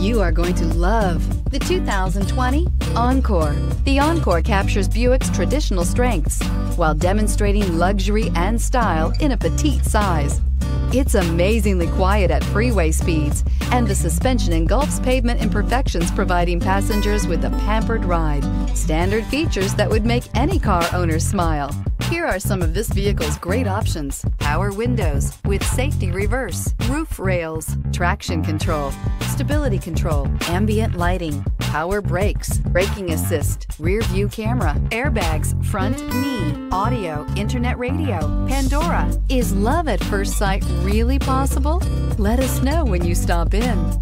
You are going to love the 2020 Encore. The Encore captures Buick's traditional strengths while demonstrating luxury and style in a petite size. It's amazingly quiet at freeway speeds, and the suspension engulfs pavement imperfections, providing passengers with a pampered ride. Standard features that would make any car owner smile. Here are some of this vehicle's great options. Power windows with safety reverse, roof rails, traction control, stability control, ambient lighting, power brakes, braking assist, rear view camera, airbags, front knee, audio, internet radio, Pandora. Is love at first sight really possible? Let us know when you stop in.